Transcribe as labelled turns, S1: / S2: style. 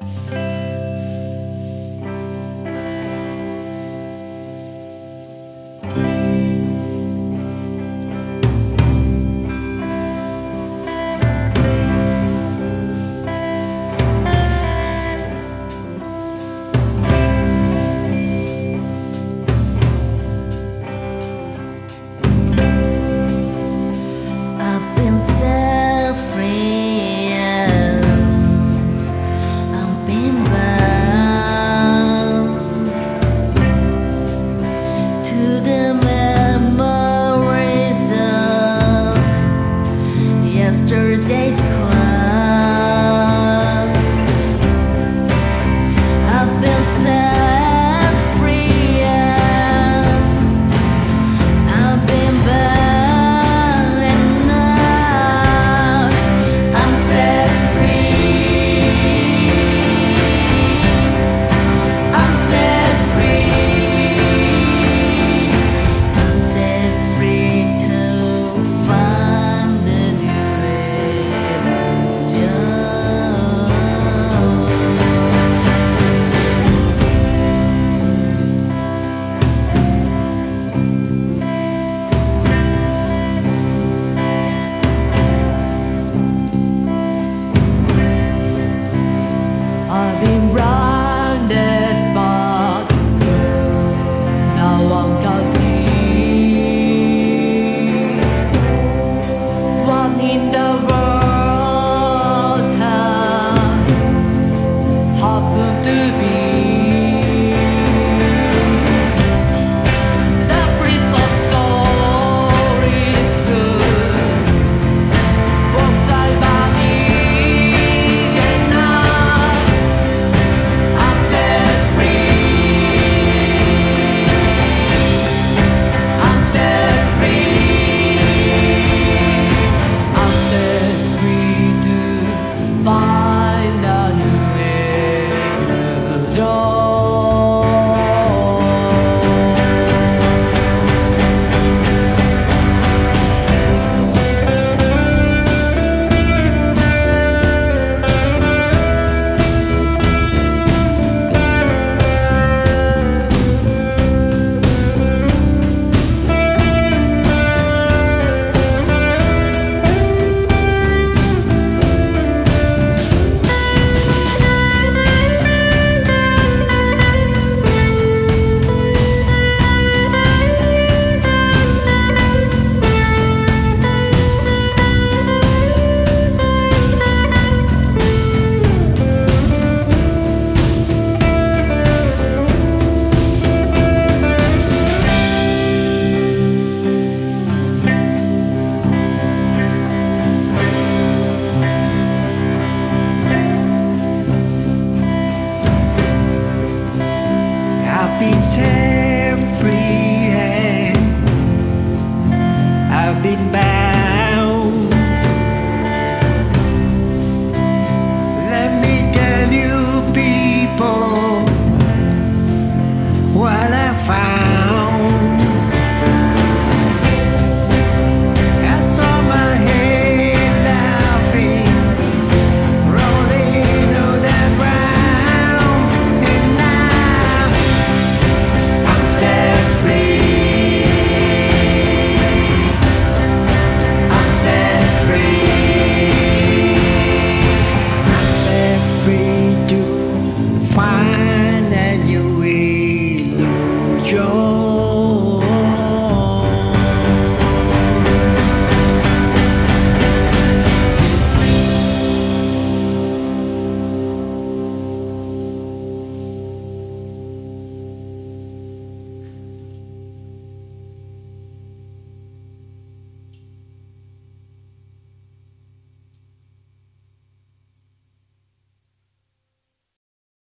S1: you. yesterday's clothes.
S2: been bad